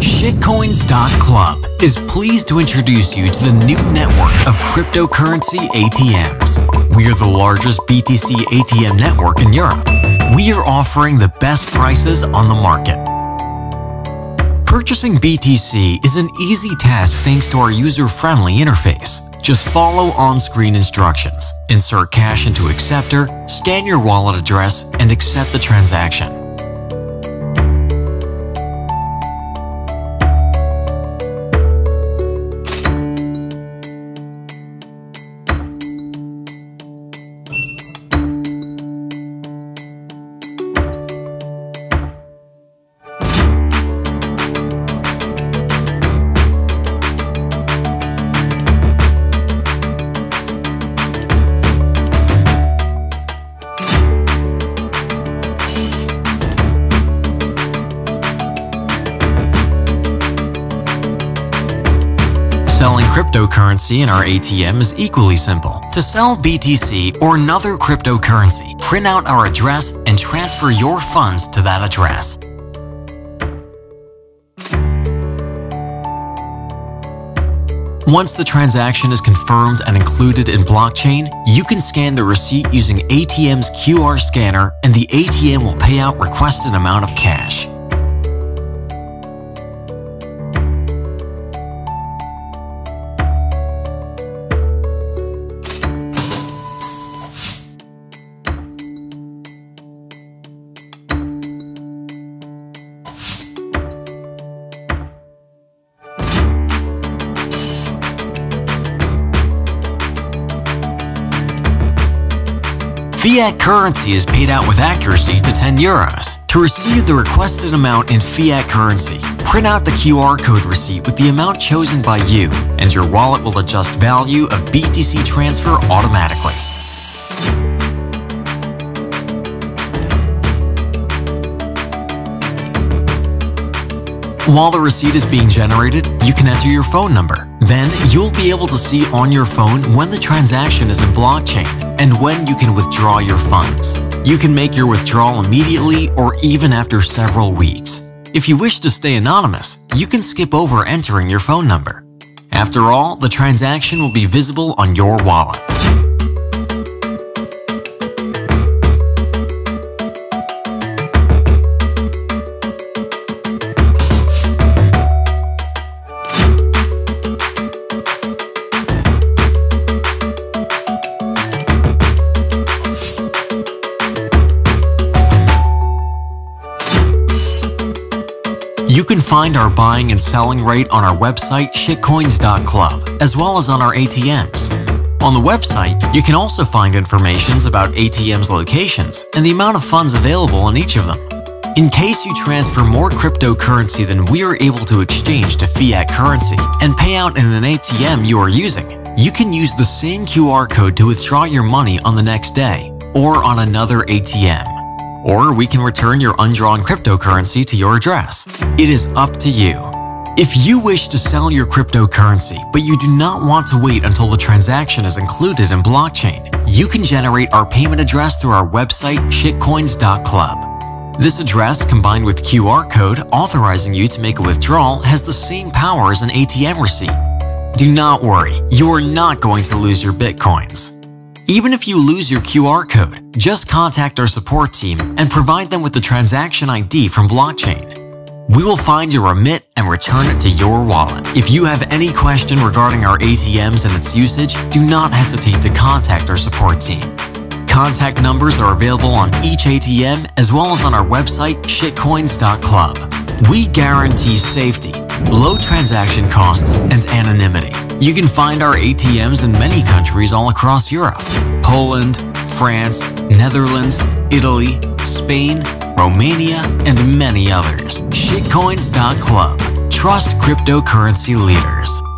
Shitcoins.club is pleased to introduce you to the new network of cryptocurrency ATMs. We are the largest BTC ATM network in Europe. We are offering the best prices on the market. Purchasing BTC is an easy task thanks to our user-friendly interface. Just follow on-screen instructions. Insert cash into acceptor, scan your wallet address, and accept the transaction. Selling cryptocurrency in our ATM is equally simple. To sell BTC or another cryptocurrency, print out our address and transfer your funds to that address. Once the transaction is confirmed and included in blockchain, you can scan the receipt using ATM's QR scanner and the ATM will pay out requested amount of cash. Fiat currency is paid out with accuracy to 10 euros. To receive the requested amount in fiat currency, print out the QR code receipt with the amount chosen by you, and your wallet will adjust value of BTC transfer automatically. While the receipt is being generated, you can enter your phone number. Then, you'll be able to see on your phone when the transaction is in blockchain and when you can withdraw your funds. You can make your withdrawal immediately or even after several weeks. If you wish to stay anonymous, you can skip over entering your phone number. After all, the transaction will be visible on your wallet. You can find our buying and selling rate on our website shitcoins.club, as well as on our ATMs. On the website, you can also find information about ATM's locations and the amount of funds available in each of them. In case you transfer more cryptocurrency than we are able to exchange to fiat currency and pay out in an ATM you are using, you can use the same QR code to withdraw your money on the next day or on another ATM. Or we can return your undrawn cryptocurrency to your address. It is up to you. If you wish to sell your cryptocurrency, but you do not want to wait until the transaction is included in blockchain, you can generate our payment address through our website shitcoins.club. This address, combined with QR code authorizing you to make a withdrawal, has the same power as an ATM receipt. Do not worry, you are not going to lose your bitcoins. Even if you lose your QR code, just contact our support team and provide them with the transaction ID from blockchain. We will find your remit and return it to your wallet. If you have any question regarding our ATMs and its usage, do not hesitate to contact our support team. Contact numbers are available on each ATM as well as on our website shitcoins.club. We guarantee safety, low transaction costs, and anonymity. You can find our ATMs in many countries all across Europe Poland, France, Netherlands, Italy, Spain, Romania, and many others. Shitcoins.club. Trust cryptocurrency leaders.